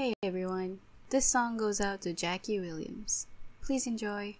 Hey everyone, this song goes out to Jackie Williams. Please enjoy.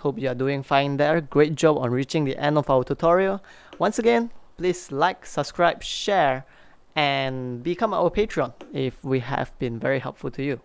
Hope you are doing fine there. Great job on reaching the end of our tutorial. Once again, please like, subscribe, share, and become our Patreon if we have been very helpful to you.